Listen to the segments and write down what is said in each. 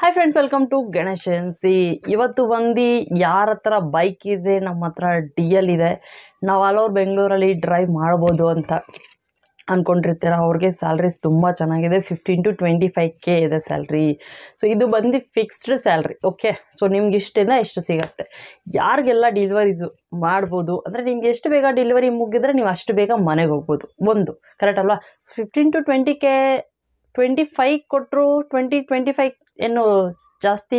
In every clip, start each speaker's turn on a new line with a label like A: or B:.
A: Hi friends welcome to Ganesh agency ಇವತ್ತು ಬಂದು ಯಾರ ಹತ್ರ ಬೈಕ್ ಇದೆ ನಮ್ಮ ಹತ್ರ ಡಿ ಎಲ್ ಇದೆ. ನಾವು ಆಲ್ ಓವರ್ ಬೆಂಗಳೂರಲ್ಲಿ ಡ್ರೈವ್ ಮಾಡ್ಬೋದು ಅಂತ ಅಂದ್ಕೊಂಡಿರ್ತೀರ ಅವ್ರಿಗೆ ಸ್ಯಾಲ್ರೀಸ್ ತುಂಬ ಚೆನ್ನಾಗಿದೆ. Fifteen to twenty five K ಇದೆ ಸ್ಯಾಲ್ರಿ ಸೊ ಇದು ಬಂದು ಫಿಕ್ಸ್ಡ್ ಸ್ಯಾಲ್ರಿ ಓಕೆ ಸೊ ನಿಮ್ಗೆ ಇಷ್ಟಿಂದ ಎಷ್ಟು ಸಿಗುತ್ತೆ. ಯಾರಿಗೆಲ್ಲ ಡಿಲಿವರೀಸು ಮಾಡ್ಬೋದು, ಅಂದರೆ ನಿಮ್ಗೆ ಎಷ್ಟು ಬೇಗ ಡಿಲಿವರಿ ಮುಗಿದ್ರೆ ನೀವು ಅಷ್ಟು ಬೇಗ ಮನೆಗೆ ಹೋಗ್ಬೋದು. ಒಂದು ಕರೆಕ್ಟ್ ಅಲ್ವಾ? Fifteen to twenty K twenty five ಕೊಟ್ಟರು ಟ್ವೆಂಟಿ ಟ್ವೆಂಟಿ ಫೈವ್ ಏನು ಜಾಸ್ತಿ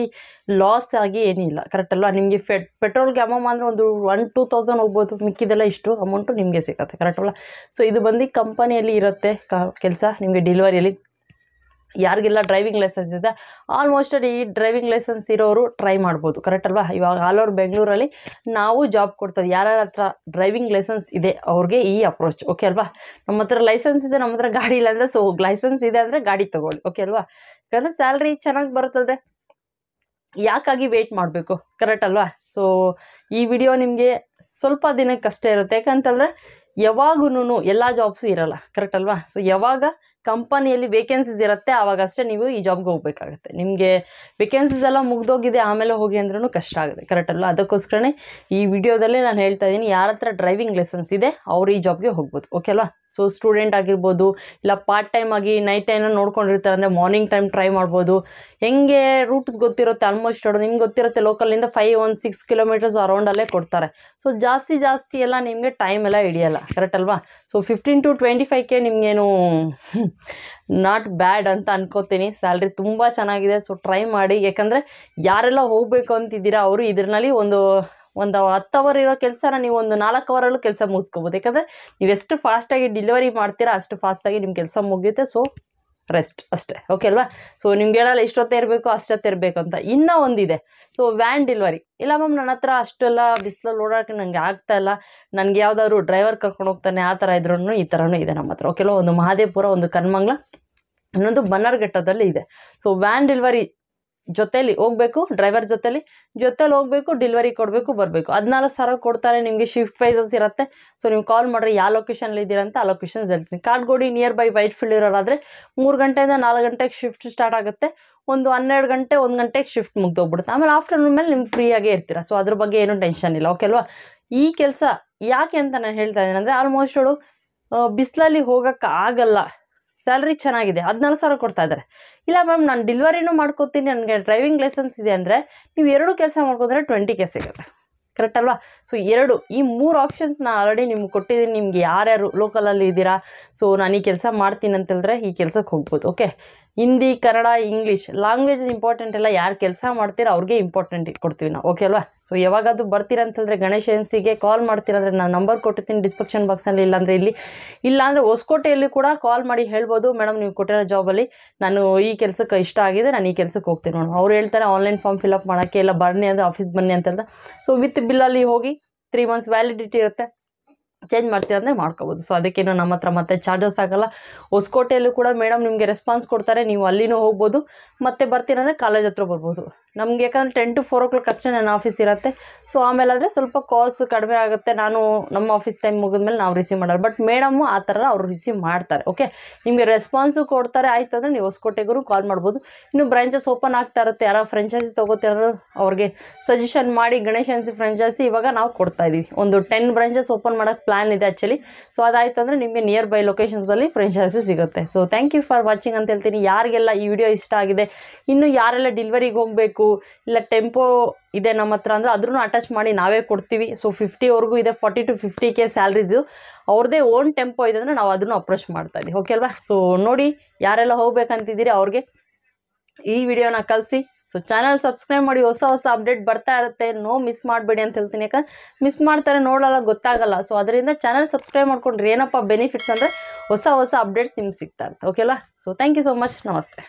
A: ಲಾಸ್ ಆಗಿ ಏನಿಲ್ಲ. ಕರೆಕ್ಟ್ ಅಲ್ವಾ? ನಿಮಗೆ ಫೆಟ್ ಪೆಟ್ರೋಲ್ಗೆ ಅಮೌಂಟ್ ಅಂದರೆ ಒಂದು ಒನ್ ಟೂ ತೌಸಂಡ್ ಹೋಗ್ಬೋದು. ಮಿಕ್ಕಿದೆಲ್ಲ ಇಷ್ಟು ಅಮೌಂಟು ನಿಮಗೆ ಸಿಗುತ್ತೆ. ಕರೆಕ್ಟ್ ಅಲ್ವಾ? ಸೊ ಇದು ಬಂದು ಕಂಪನಿಯಲ್ಲಿ ಇರುತ್ತೆ ಕ, ಕೆಲಸ. ನಿಮಗೆ ಡೆಲಿವರಿಯಲ್ಲಿ ಯಾರಿಗೆಲ್ಲ ಡ್ರೈವಿಂಗ್ ಲೈಸೆನ್ಸ್ ಇದೆ ಆಲ್ಮೋಸ್ಟ್ ಈ ಡ್ರೈವಿಂಗ್ ಲೈಸೆನ್ಸ್ ಇರೋರು ಟ್ರೈ ಮಾಡ್ಬೋದು. ಕರೆಕ್ಟ್ ಅಲ್ವಾ? ಇವಾಗ ಆಲ್ ಓವರ್ ಬೆಂಗಳೂರಲ್ಲಿ ನಾವು ಜಾಬ್ ಕೊಡ್ತದೆ. ಯಾರ್ಯಾರ ಹತ್ರ ಡ್ರೈವಿಂಗ್ ಲೈಸೆನ್ಸ್ ಇದೆ, ಅವ್ರಿಗೆ ಈ ಅಪ್ರೋಚ್ ಓಕೆ ಅಲ್ವಾ? ನಮ್ಮ ಹತ್ರ ಲೈಸೆನ್ಸ್ ಇದೆ, ನಮ್ಮ ಹತ್ರ ಗಾಡಿ ಇಲ್ಲ ಅಂದರೆ ಸೊ ಲೈಸೆನ್ಸ್ ಇದೆ ಅಂದರೆ ಗಾಡಿ ತೊಗೊಳ್ಳಿ. ಓಕೆ ಅಲ್ವಾ? ಯಾಕಂದರೆ ಸ್ಯಾಲ್ರಿ ಚೆನ್ನಾಗಿ ಬರುತ್ತದೆ ಯಾಕಾಗಿ ವೆಯ್ಟ್ ಮಾಡಬೇಕು? ಕರೆಕ್ಟ್ ಅಲ್ವಾ? ಸೊ ಈ ವಿಡಿಯೋ ನಿಮಗೆ ಸ್ವಲ್ಪ ದಿನಕ್ಕೆ ಕಷ್ಟ ಇರುತ್ತೆ. ಯಾಕಂತಂದರೆ ಯಾವಾಗೂ ಎಲ್ಲ ಜಾಬ್ಸು ಇರಲ್ಲ. ಕರೆಕ್ಟ್ ಅಲ್ವಾ? ಸೊ ಯಾವಾಗ ಕಂಪನಿಯಲ್ಲಿ ವೇಕೆನ್ಸೀಸ್ ಇರುತ್ತೆ, ಆವಾಗಷ್ಟೇ ನೀವು ಈ ಜಾಬ್ಗೆ ಹೋಗ್ಬೇಕಾಗತ್ತೆ. ನಿಮಗೆ ವೇಕೆನ್ಸೀಸ್ ಎಲ್ಲ ಮುಗ್ದೋಗಿದೆ, ಆಮೇಲೆ ಹೋಗಿ ಅಂದ್ರೂ ಕಷ್ಟ ಆಗುತ್ತೆ. ಕರೆಕ್ಟ್ ಅಲ್ವಾ? ಅದಕ್ಕೋಸ್ಕರನೇ ಈ ವಿಡಿಯೋದಲ್ಲೇ ನಾನು ಹೇಳ್ತಾ ಇದ್ದೀನಿ, ಯಾರ ಹತ್ರ ಡ್ರೈವಿಂಗ್ ಲೈಸೆನ್ಸ್ ಇದೆ, ಅವರು ಈ ಜಾಬ್ಗೆ ಹೋಗ್ಬೋದು. ಓಕೆ ಅಲ್ವಾ? ಸೊ ಸ್ಟೂಡೆಂಟ್ ಆಗಿರ್ಬೋದು, ಇಲ್ಲ ಪಾರ್ಟ್ ಟೈಮ್ ಆಗಿ ನೈಟ್ ಟೈಮ್ ನೋಡ್ಕೊಂಡಿರ್ತಾರೆ ಅಂದರೆ ಮಾರ್ನಿಂಗ್ ಟೈಮ್ ಟ್ರೈ ಮಾಡ್ಬೋದು. ಹೆಂಗೆ ರೂಟ್ಸ್ ಗೊತ್ತಿರುತ್ತೆ? ಆಲ್ಮೋಸ್ಟ್ ನಿಮ್ಗೆ ಗೊತ್ತಿರುತ್ತೆ ಲೋಕಲಿಂದ ಫೈವ್ ಒನ್ ಸಿಕ್ಸ್ ಕಿಲೋಮೀಟರ್ಸ್ ಅರೌಂಡಲ್ಲೇ ಕೊಡ್ತಾರೆ. ಸೊ ಜಾಸ್ತಿ ಜಾಸ್ತಿ ಎಲ್ಲ ನಿಮಗೆ ಟೈಮ್ ಎಲ್ಲ ಹಿಡಿಯಲ್ಲ. ಕರೆಕ್ಟ್ ಅಲ್ವಾ? So fifteen to twenty five K ನಿಮಗೇನು ನಾಟ್ ಬ್ಯಾಡ್ ಅಂತ ಅನ್ಕೋತೀನಿ. ಸ್ಯಾಲ್ರಿ ತುಂಬ ಚೆನ್ನಾಗಿದೆ ಸೊ ಟ್ರೈ ಮಾಡಿ. ಯಾಕಂದರೆ ಯಾರೆಲ್ಲ ಹೋಗಬೇಕು ಅಂತಿದ್ದೀರಾ, ಅವರು ಇದ್ರಲ್ಲಿ ಒಂದು ಒಂದು ಹತ್ತು ಅವರ್ ಇರೋ ಕೆಲಸನ ನೀವು ಒಂದು ನಾಲ್ಕು ಅವರಲ್ಲೂ ಕೆಲಸ ಮುಗಿಸ್ಕೋಬೋದು. ಯಾಕಂದರೆ ನೀವು ಎಷ್ಟು ಫಾಸ್ಟಾಗಿ ಡೆಲಿವರಿ ಮಾಡ್ತೀರಾ, ಅಷ್ಟು ಫಾಸ್ಟಾಗಿ ನಿಮ್ಮ ಕೆಲಸ ಮುಗಿಯುತ್ತೆ. ಸೊ ರೆಸ್ಟ್ ಅಷ್ಟೇ. ಓಕೆ ಅಲ್ವಾ? ಸೊ ನಿಮ್ಗೆ ಹೇಳಲ್ಲ, ಇಷ್ಟೊತ್ತೇ ಇರಬೇಕು, ಅಷ್ಟೊತ್ತೇ ಇರಬೇಕು ಅಂತ. ಇನ್ನೂ ಒಂದಿದೆ. ಸೊ ವ್ಯಾನ್ ಡಿಲ್ವರಿ ಇಲ್ಲ ಮ್ಯಾಮ್ ನನ್ನ ಹತ್ರ ಅಷ್ಟೆಲ್ಲ ಬಿಸಿಲಲ್ಲಿ ಓಡಾಡೋಕ್ಕೆ ನನಗೆ ಆಗ್ತಾ ಇಲ್ಲ. ನನಗೆ ಯಾವುದಾದ್ರು ಡ್ರೈವರ್ ಕರ್ಕೊಂಡು ಹೋಗ್ತಾನೆ, ಆ ಥರ ಇದ್ರೂ ಈ ಥರನೂ ಇದೆ ನಮ್ಮ ಹತ್ರ. ಓಕೆಲ್ಲ ಒಂದು ಮಹಾದೇವಪುರ, ಒಂದು ಕನ್ಮಂಗ್ಲ ಇನ್ನೊಂದು ಬನ್ನರ್ಘಟ್ಟದಲ್ಲಿ ಇದೆ. ಸೊ ವ್ಯಾನ್ ಡೆಲಿವರಿ ಜೊತೇಲಿ ಹೋಗ್ಬೇಕು ಡ್ರೈವರ್ ಜೊತೆಲಿ ಜೊತೆಲಿ ಹೋಗಬೇಕು ಡೆಲಿವರಿ ಕೊಡಬೇಕು, ಬರಬೇಕು. ಹದಿನಾಲ್ಕು ಸಾವಿರ ಕೊಡ್ತಾರೆ, ನಿಮಗೆ ಶಿಫ್ಟ್ ಪ್ರೈಸಸ್ ಇರುತ್ತೆ. ಸೊ ನೀವು ಕಾಲ್ ಮಾಡಿರಿ, ಯಾವ ಲೊಕೇಶನಲ್ಲಿ ಇದ್ದೀರಾ ಅಂತ ಆ ಲೊಕೇಶನ್ಸ್ ಹೇಳ್ತೀನಿ. Kadugodi nearby Whitefield ಇರೋರಾದರೆ ಮೂರು ಗಂಟೆಯಿಂದ ನಾಲ್ಕು ಗಂಟೆಗೆ ಶಿಫ್ಟ್ ಸ್ಟಾರ್ಟ್ ಆಗುತ್ತೆ. ಒಂದು ಹನ್ನೆರಡು ಗಂಟೆ, ಒಂದು ಗಂಟೆಗೆ ಶಿಫ್ಟ್ ಮುಗ್ದೋಗ್ಬಿಡುತ್ತೆ. ಆಮೇಲೆ ಆಫ್ಟರ್ನೂನ್ ಮೇಲೆ ನಿಮ್ಗೆ ಫ್ರೀಯಾಗೇ ಇರ್ತೀರ. ಸೊ ಅದ್ರ ಬಗ್ಗೆ ಏನೂ ಟೆನ್ಷನ್ ಇಲ್ಲ ಓಕೆ ಅಲ್ವಾ? ಈ ಕೆಲಸ ಯಾಕೆ ಅಂತ ನಾನು ಹೇಳ್ತಾ ಇದ್ದೀನಿ ಅಂದರೆ ಆಲ್ಮೋಸ್ಟ್ ಅವಳು ಬಿಸಿಲಲ್ಲಿ ಹೋಗೋಕ್ಕೆ ಆಗಲ್ಲ. ಸ್ಯಾಲ್ರಿ ಚೆನ್ನಾಗಿದೆ. ಹದಿನಾಲ್ಕು ಸಾವಿರ ಕೊಡ್ತಾ ಇದ್ದಾರೆ. ಇಲ್ಲ ಮ್ಯಾಮ್ ನಾನು ಡಿಲ್ವರಿನೂ ಮಾಡ್ಕೋತೀನಿ. ನನಗೆ ಡ್ರೈವಿಂಗ್ ಲೈಸೆನ್ಸ್ ಇದೆ ಅಂದರೆ ನೀವು ಎರಡು ಕೆಲಸ ಮಾಡ್ಕೊಂಡ್ರೆ ಟ್ವೆಂಟಿ ಕೆ ಸಿಗುತ್ತೆ. ಕರೆಕ್ಟ್ ಅಲ್ವಾ? ಸೊ ಎರಡು, ಈ ಮೂರು ಆಪ್ಷನ್ಸ್ ನಾನು ಆಲ್ರೆಡಿ ನಿಮ್ಗೆ ಕೊಟ್ಟಿದ್ದೀನಿ. ನಿಮ್ಗೆ ಯಾರ್ಯಾರು ಲೋಕಲಲ್ಲಿ ಇದ್ದೀರಾ? ಸೊ ನಾನು ಈ ಕೆಲಸ ಮಾಡ್ತೀನಿ ಅಂತ ಹೇಳಿದ್ರೆ ಈ ಕೆಲಸಕ್ಕೆ ಹೋಗ್ಬೋದು. Okay Hindi, Kannada English language important ಇಲ್ಲ ಯಾರು ಕೆಲಸ ಮಾಡ್ತೀರೋ ಅವ್ರಿಗೆ ಇಂಪಾರ್ಟೆಂಟ್ ಕೊಡ್ತೀವಿ ನಾವು. ಓಕೆ ಅಲ್ವಾ? ಸೊ ಯಾವಾಗಾದ್ರೂ ಬರ್ತೀರಾ ಅಂತಂದರೆ ಗಣೇಶ್ ಏಜೆನ್ಸಿಗೆ ಕಾಲ್ ಮಾಡ್ತೀರಂದ್ರೆ ನಾನು ನಂಬರ್ ಕೊಟ್ಟಿರ್ತೀನಿ ಡಿಸ್ಕ್ರಿಪ್ಷನ್ ಬಾಕ್ಸಲ್ಲಿ ಇಲ್ಲಾಂದರೆ ಇಲ್ಲಿ. ಇಲ್ಲಾಂದರೆ ಹೊಸಕೋಟೆಯಲ್ಲಿ ಕೂಡ ಕಾಲ್ ಮಾಡಿ ಹೇಳ್ಬೋದು. ಮೇಡಮ್ ನೀವು ಕೊಟ್ಟಿರೋ ಜಾಬಲ್ಲಿ ನಾನು ಈ ಕೆಲಸಕ್ಕೆ ಇಷ್ಟ ಆಗಿದೆ, ನಾನು ಈ ಕೆಲಸಕ್ಕೆ ಹೋಗ್ತೀನಿ ಮೇಡಮ್ ಅವ್ರು ಹೇಳ್ತಾರೆ ಆನ್ಲೈನ್ ಫಾರ್ಮ್ ಫಿಲಪ್ ಮಾಡೋಕ್ಕೆ ಇಲ್ಲ ಬನ್ನಿ ಅಂದರೆ ಆಫೀಸ್ ಬನ್ನಿ ಅಂತ ಹೇಳ್ದೆ ಸೊ ವಿತ್ ಬಿಲ್ಲಲ್ಲಿ ಹೋಗಿ ತ್ರೀ ಮಂತ್ಸ್ ವ್ಯಾಲಿಡಿಟಿ ಇರುತ್ತೆ. ಚೇಂಜ್ ಮಾಡ್ತೀರ ಅಂದರೆ ಮಾಡ್ಕೋಬೋದು. ಸೊ ಅದಕ್ಕೇನು ನಮ್ಮ ಹತ್ರ ಮತ್ತೆ ಚಾರ್ಜಸ್ ಆಗೋಲ್ಲ. ಹೊಸಕೋಟೆಯಲ್ಲೂ ಕೂಡ ಮೇಡಮ್ ನಿಮಗೆ ರೆಸ್ಪಾನ್ಸ್ ಕೊಡ್ತಾರೆ. ನೀವು ಅಲ್ಲಿನೂ ಹೋಗ್ಬೋದು. ಮತ್ತೆ ಬರ್ತೀರಂದರೆ ಕಾಲೇಜ್ ಹತ್ರ ಬರ್ಬೋದು. ನಮ್ಗೆ ಯಾಕಂದರೆ ten to four o'clock ಅಷ್ಟೇ ನನ್ನ ಆಫೀಸ್ ಇರುತ್ತೆ. ಸೊ ಆಮೇಲೆ ಆದರೆ ಸ್ವಲ್ಪ ಕಾಲ್ಸ್ ಕಡಿಮೆ ಆಗುತ್ತೆ. ನಾನು ನಮ್ಮ ಆಫೀಸ್ ಟೈಮ್ ಮುಗಿದ್ಮೇಲೆ ನಾವು ರಿಸೀವ್ ಮಾಡಲ್ಲ ಬಟ್ ಮೇಡಮ್ಮು ಆ ಥರ ಅವ್ರು ರಿಸೀವ್ ಮಾಡ್ತಾರೆ ಓಕೆ ನಿಮಗೆ ರೆಸ್ಪಾನ್ಸು ಕೊಡ್ತಾರೆ, ಆಯಿತು ಅಂದರೆ ನೀವು ಹೊಸಕೋಟೆಗೂ ಕಾಲ್ ಮಾಡ್ಬೋದು. ಇನ್ನು ಬ್ರಾಂಚಸ್ ಓಪನ್ ಆಗ್ತಾ ಇರುತ್ತೆ. ಯಾರೋ ಫ್ರೆಂಚೈಸಿ ತೊಗೋತಿರೋ ಅವ್ರಿಗೆ ಸಜೆಷನ್ ಮಾಡಿ ಗಣೇಶ್ ಎನ್ಸಿ ಫ್ರೆಂಚೈಸಿ ಇವಾಗ ನಾವು ಕೊಡ್ತಾ ಇದ್ದೀವಿ ಒಂದು ಟೆನ್ ಬ್ರಾಂಚಸ್ ಓಪನ್ ಮಾಡೋಕ್ಕೆ ಪ್ಲ್ಯಾನ್ ಇದೆ ಆ್ಯಕ್ಚುಲಿ ಸೊ ಅದಾಯ್ತು ಅಂದರೆ ನಿಮಗೆ ನಿಯರ್ ಬೈ ಲೊಕೇಶನ್ಸಲ್ಲಿ ಫ್ರೆಂಚೈಸಿ ಸಿಗುತ್ತೆ. So thank you for watching ಅಂತ ಹೇಳ್ತೀನಿ. ಯಾರಿಗೆಲ್ಲ ಈ ವಿಡಿಯೋ ಇಷ್ಟ ಆಗಿದೆ, ಇನ್ನು ಯಾರೆಲ್ಲ ಡೆಲಿವರಿಗೆ ಹೋಗಬೇಕು ಇಲ್ಲ ಟೆಂಪೋ ಇದೆ ನಮ್ಮ ಹತ್ರ ಅಂದರೆ ಅದ್ರೂ ಅಟ್ಯಾಚ್ ಮಾಡಿ ನಾವೇ ಕೊಡ್ತೀವಿ. ಸೊ ಫಿಫ್ಟಿವರೆಗೂ ಇದೆ forty to fifty K salaries ಅವ್ರದ್ದೇ ಓನ್ ಟೆಂಪೋ ಇದೆ ಅಂದರೆ ನಾವು ಅದನ್ನು ಅಪ್ರೋಚ್ ಮಾಡ್ತಾ ಇದ್ದೀವಿ. ಓಕೆ ಅಲ್ವಾ? ಸೊ ನೋಡಿ ಯಾರೆಲ್ಲ ಹೋಗ್ಬೇಕಂತಿದ್ದೀರಿ ಅವ್ರಿಗೆ ಈ ವಿಡಿಯೋನ ಕಲಿಸಿ. ಸೊ ಚಾನಲ್ ಸಬ್ಸ್ಕ್ರೈಬ್ ಮಾಡಿ ಹೊಸ ಹೊಸ ಅಪ್ಡೇಟ್ ಬರ್ತಾ ಇರುತ್ತೆ. ನೋ ಮಿಸ್ ಮಾಡಬೇಡಿ ಅಂತ ಹೇಳ್ತೀನಿ ಯಾಕಂದ್ರೆ ಮಿಸ್ ಮಾಡ್ತಾರೆ, ನೋಡೋಲ್ಲ, ಗೊತ್ತಾಗಲ್ಲ. ಸೊ ಅದರಿಂದ ಚಾನಲ್ ಸಬ್ಸ್ಕ್ರೈಬ್ ಮಾಡ್ಕೊಂಡ್ರೆ ಏನಪ್ಪ ಬೆನಿಫಿಟ್ಸ್ ಅಂದರೆ ಹೊಸ ಹೊಸ ಅಪ್ಡೇಟ್ಸ್ ನಿಮ್ಗೆ ಸಿಗ್ತಾ ಇರುತ್ತೆ. ಓಕೆಲ್ಲ so thank you so much ನಮಸ್ತೆ.